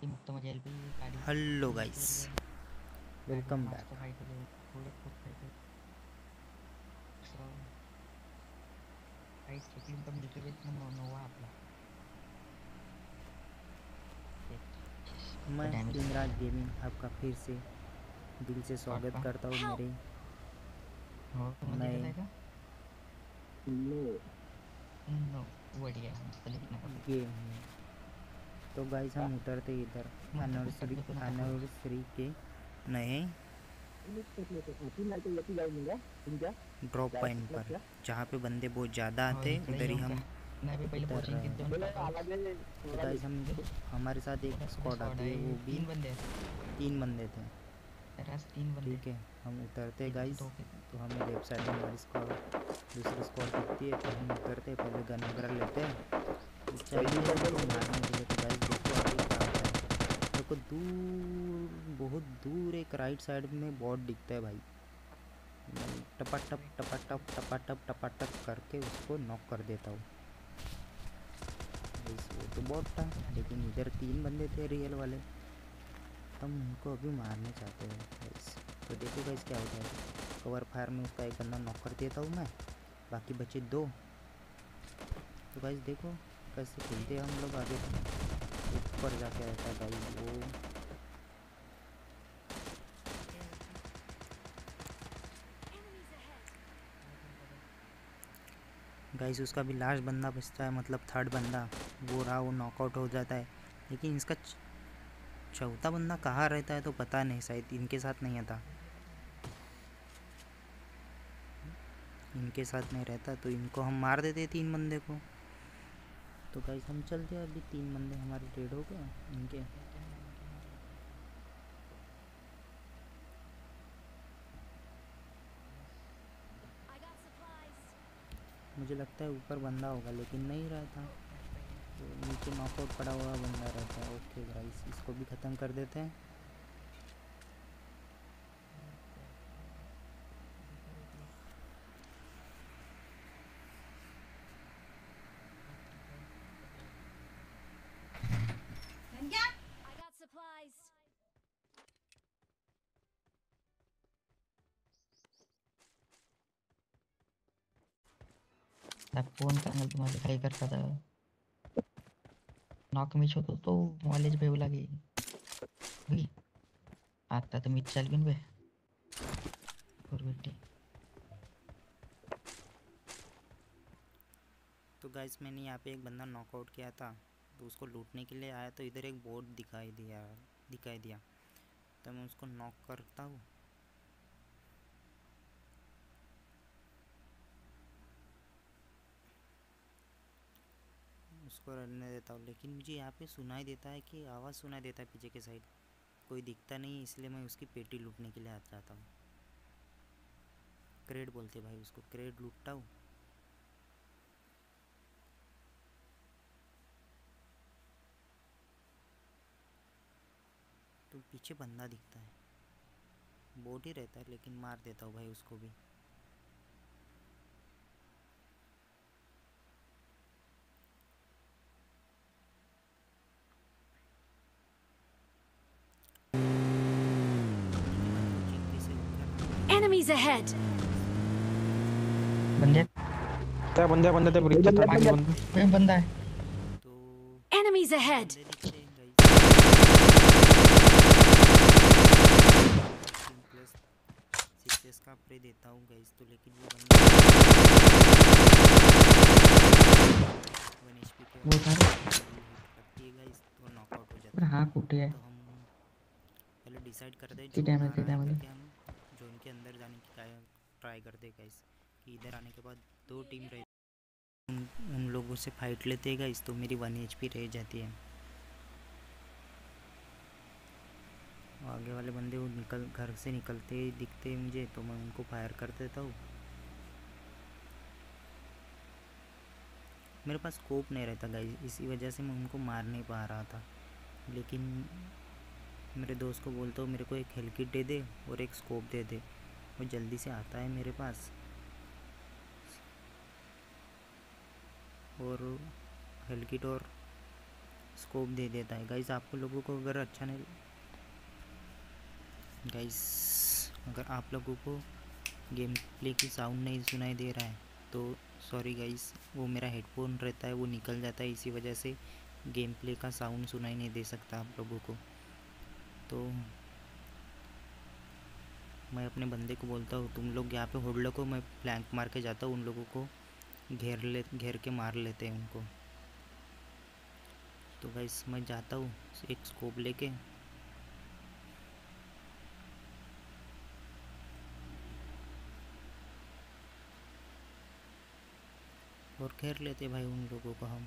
ती पण दुसरी नंबर नववा आपला मैं damage. दिनराज गेमिंग आपका फिर से दिल से स्वागत करता हूँ मेरे। हो लिखना का गेम में तो गाइस हम उतरते इधर। हाँ, उतरते तो के नए ड्रॉप पॉइंट पर जहाँ पे बंदे बहुत ज़्यादा आते इकडे उधर ही हम उतर रहे हैं। तो गाइस हम हमारे साथ एक स्क्वाड आती है वो भी तीन बंदे थे। ठीक है हम उतरते गाइस। तो हमें लेफ़्ट साइड में हमारी स्क्वाड दूसरी स्क्वाड दिखती है तो हम उतरते हैं पहले गन वगैरह लेते हैं। तो चलिए उनको मारने के लिए तो गाइस देखो आगे क्या होता देखो, दूर, बहुत दूर एक राइट साइड में बॉट दिखता है भाई। मैं टपाटप टपाटप टपाटप टपाटप करके उसको नॉक कर देता हूँ। वो तो बॉट था, लेकिन इधर तीन बंदे थे रियल वाले। हम उनको अभी मारने चाहते हैं गाइस तो देखो गाइस क्या होता है। कवर फायर में उसका एक बंदा नॉक कर देता हूँ मैं, बाकी बचे दो। तो गाइस देखो, कैसे खेलते हैं हम लोग आगे। ऊपर जाके है गाइस वो गाइस उसका भी लास्ट बंदा बचता है मतलब थर्ड बंदा। वो रहा, वो नॉकआउट हो जाता है। लेकिन इसका चौथा बंदा कहाँ रहता है तो पता नहीं, शायद इनके साथ नहीं आता। इनके साथ नहीं रहता तो इनको हम मार देते तीन बंदे को। तो गाइस हम चलते हैं अभी। तीन बंदे हमारे डेड हो गए इनके। मुझे लगता है ऊपर बंदा होगा, लेकिन नहीं रहता। तो नीचे नॉकआउट पड़ा हुआ बंदा रहता है। ओके गाइस इसको भी ख़त्म कर देते हैं। फ़ोन सांगाल तुम्हाला काही करता तर नॉक मिच होतो तो कॉलेज भेऊ हुई. आता तर मीच चालवीन बे भेटे तो गाइस मैंने यहाँ पे एक बंदा नॉकआउट किया था। तो उसको लूटने के लिए आया तो इधर एक बोर्ड दिखाई दिया दिखाई दिया। तो मैं उसको नॉक करता हूँ। उसको रहने देता हूँ। लेकिन मुझे यहाँ पे सुनाई देता है कि आवाज़ सुनाई देता है पीछे के साइड। कोई दिखता नहीं, इसलिए मैं उसकी पेटी लूटने के लिए आ जाता हूँ। क्रेड बोलते भाई उसको, क्रेड लूटता हूँ। तो पीछे बंदा दिखता है। बोट ही रहता है, लेकिन मार देता हूँ भाई उसको भी चिंकी से उतर Enemies ahead. बंदे त्या बंद्या बंद्या त्या ब्रिजच्या मागे बंद ए, बंदा आहे तो Enemies ahead. बंदे हैं सिक्सेस का प्रे देता हूँ गाइस तो लेकिन वो बंदा वन एच पे वो था रे. है गाइस तो नॉकआउट हो जाता है हा तो पहले डिसाइड करते हैं किती जो जोन के अंदर जाने की ट्राई करते गाइस कि इधर आने के बाद दो टीम रह उन, उन लोगों से फाइट लेते हैं गाइस तो मेरी वन एच रह जाती है। आगे वाले बंदे वो निकल घर से निकलते दिखते मुझे तो मैं उनको फायर कर देता हूँ। मेरे पास स्कोप नहीं रहता गाइस इसी वजह से मैं उनको मार नहीं पा रहा था। लेकिन मेरे दोस्त को बोलता हूँ, मेरे को एक हेल किट दे दे और एक स्कोप दे दे। वो जल्दी से आता है मेरे पास। और हेल किट और स्कोप दे देता है। गाइस आप लोगों को अगर अच्छा नहीं गाइस अगर आप लोगों को गेम प्ले की साउंड नहीं सुनाई दे रहा है तो सॉरी गाइस वो मेरा हेडफोन रहता है, वो निकल जाता है, इसी वजह से गेम प्ले का साउंड सुनाई नहीं दे सकता आप लोगों को। तो मैं अपने बंदे को बोलता हूँ, तुम लोग यहाँ पे होल्ड लो को मैं प्लैंक मार के जाता हूँ, उन लोगों को घेर ले, घेर के मार लेते हैं उनको। तो गाइस मैं जाता हूँ एक स्कोप लेके। और घेर लेते भाई उन लोगों को हम।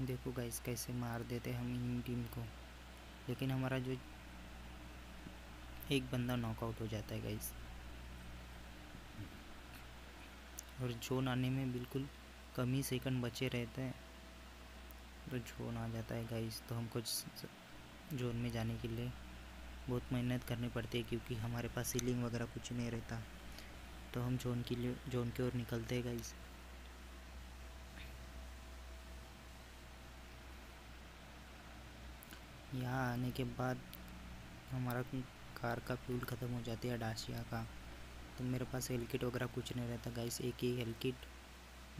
देखो गाइस कैसे मार देते हम इन टीम को। लेकिन हमारा जो एक बंदा नॉकआउट हो जाता है गाइस और जोन आने में बिल्कुल कम ही सेकंड बचे रहते हैं। तो जोन आ जाता है गाइस तो हमको जोन में जाने के लिए बहुत मेहनत करनी पड़ती है क्योंकि हमारे पास सीलिंग वगैरह कुछ नहीं रहता। तो हम जोन के लिए जोन की ओर निकलते हैं गाइस यहाँ आने के बाद हमारा कार का फ्यूल ख़त्म हो जाती है डाशिया का तो मेरे पास हेल किट वगैरह कुछ नहीं रहता। गाइस एक ही हेल किट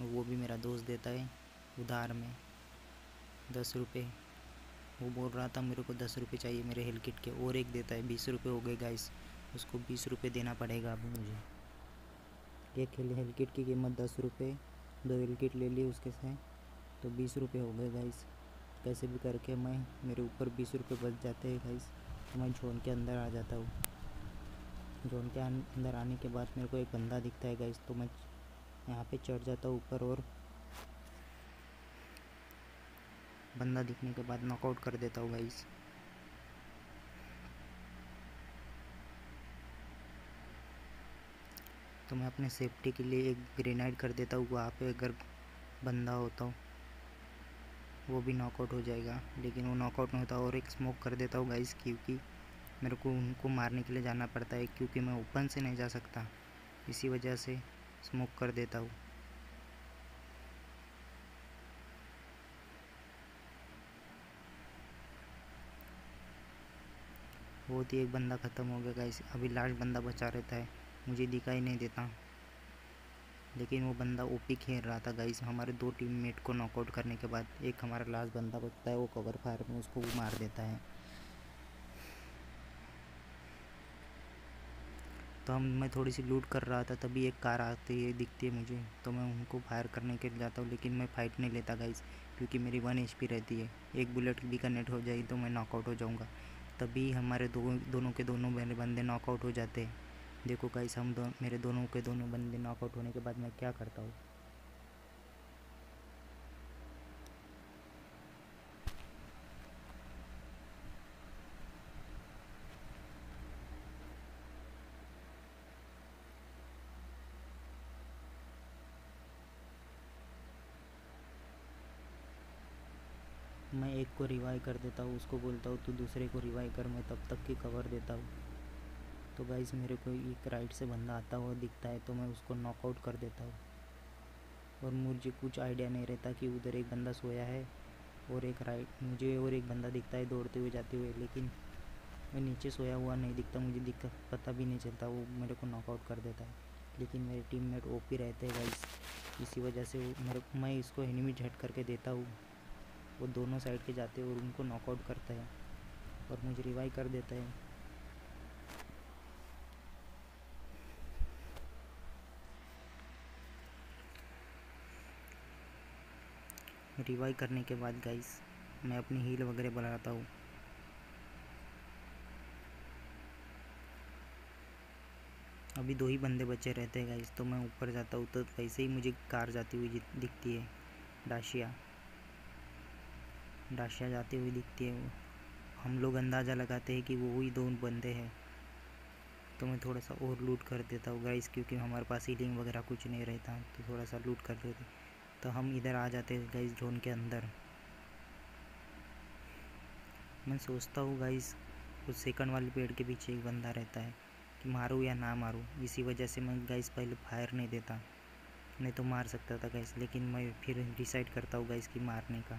वो भी मेरा दोस्त देता है उधार में, दस रुपये वो बोल रहा था, मेरे को दस रुपये चाहिए मेरे हेल किट के। और एक देता है, बीस रुपये हो गए गाइस उसको बीस रुपये देना पड़ेगा अभी मुझे। एक हेल हेल किट की कीमत दस रुपये दो हेल किट ले ली उसके से तो बीस रुपये हो गए गाइस कैसे भी करके मैं, मेरे ऊपर बीस रुपये बच जाते हैं गाइस तो मैं जोन के अंदर आ जाता हूँ। जोन के अंदर आने के बाद मेरे को एक बंदा दिखता है गाइस तो मैं यहाँ पे चढ़ जाता हूँ ऊपर और बंदा दिखने के बाद नॉकआउट कर देता हूँ गाइस तो मैं अपने सेफ्टी के लिए एक ग्रेनाइड कर देता हूँ, वहाँ पे अगर बंदा होता हूँ। वो भी नॉकआउट हो जाएगा। लेकिन वो नॉकआउट नहीं होता और एक स्मोक कर देता हूँ गाइस क्योंकि मेरे को उनको मारने के लिए जाना पड़ता है क्योंकि मैं ओपन से नहीं जा सकता। इसी वजह से स्मोक कर देता हूँ। बहुत ही एक बंदा ख़त्म हो गया गाइस अभी लास्ट बंदा बचा रहता है। मुझे दिखाई नहीं देता। लेकिन वो बंदा ओपी खेल रहा था गाइस हमारे दो टीममेट को नॉकआउट करने के बाद एक हमारा लास्ट बंदा बचता है, वो कवर फायर में उसको वो मार देता है। तो हम, मैं थोड़ी सी लूट कर रहा था, तभी एक कार आती है दिखती है मुझे। तो मैं उनको फायर करने के लिए जाता हूँ, लेकिन मैं फाइट नहीं लेता गाइस क्योंकि मेरी वन एच रहती है। एक बुलेट भी कनेक्ट हो जाएगी तो मैं नॉकआउट हो जाऊँगा। तभी हमारे दो, दोनों के दोनों बंदे नॉकआउट हो जाते हैं। देखो गाइस हम दो, मेरे दोनों के दोनों बंदे नॉकआउट होने के बाद मैं क्या करता हूँ? मैं एक को रिवाइव कर देता हूँ, उसको बोलता हूँ, तू दूसरे को रिवाइव कर, मैं तब तक की कवर देता हूँ। तो गाइस मेरे को एक राइट से बंदा आता हुआ दिखता है तो मैं उसको नॉकआउट कर देता हूँ। और मुझे कुछ आइडिया नहीं रहता कि उधर एक बंदा सोया है और एक राइट मुझे और एक बंदा दिखता है दौड़ते हुए, जाते हुए, लेकिन मैं नीचे सोया हुआ नहीं दिखता, मुझे दिक्कत पता भी नहीं चलता, वो मेरे को नॉकआउट कर देता है। लेकिन मेरे टीममेट ओपी रहते हैं गाइस इसी वजह से मेरे, मैं इसको एनिमी झट करके देता हूँ। वो दोनों साइड के जाते हैं और उनको नॉकआउट करता है और मुझे रिवाइव कर देता है। रिवाइव करने के बाद गाइस मैं अपनी हील वगैरह बनाता हूँ। अभी दो ही बंदे बचे रहते हैं गाइस तो मैं ऊपर जाता हूँ तो वैसे ही मुझे कार जाती हुई दिखती है डाशिया डाशिया जाती हुई दिखती है हम लोग अंदाज़ा लगाते हैं कि वो ही दो बंदे हैं तो मैं थोड़ा सा और लूट कर देता हूँ गाइस क्योंकि हमारे पास हीलिंग वगैरह कुछ नहीं रहता तो थोड़ा सा लूट कर देते तो हम इधर आ जाते हैं गाइस जोन के अंदर। मैं सोचता हूँ गाइस उस सेकंड वाले पेड़ के पीछे एक बंदा रहता है कि मारूँ या ना मारूँ। इसी वजह से मैं गाइस पहले फायर नहीं देता, नहीं तो मार सकता था गाइस लेकिन मैं फिर डिसाइड करता हूँ गाइस कि मारने का।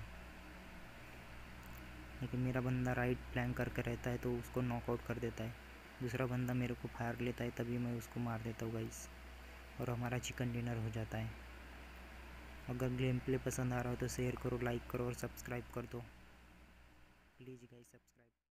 लेकिन मेरा बंदा राइट प्लान करके रहता है तो उसको नॉकआउट कर देता है। दूसरा बंदा मेरे को फायर लेता है तभी मैं उसको मार देता हूँ गाइस और हमारा चिकन डिनर हो जाता है। अगर गेम प्ले पसंद आ रहा हो तो शेयर करो, लाइक करो और सब्सक्राइब कर दो। Please guys, subscribe